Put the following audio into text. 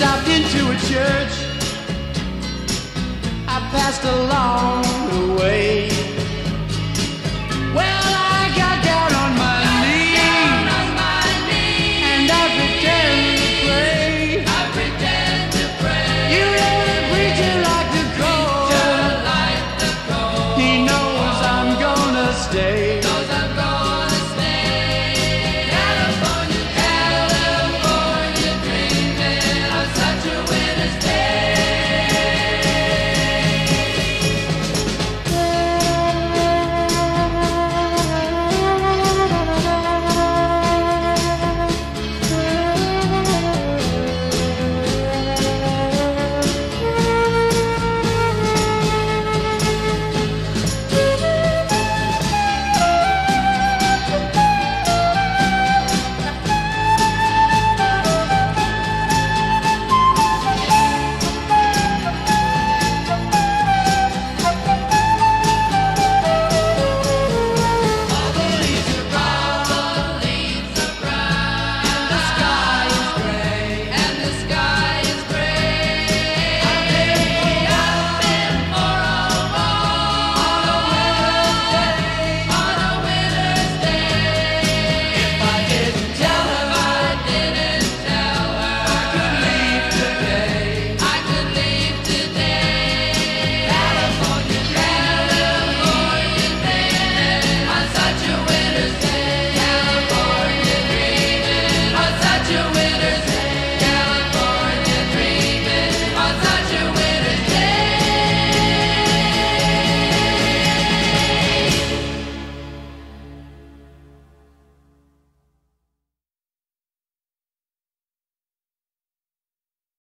stopped into a church. I passed along the way.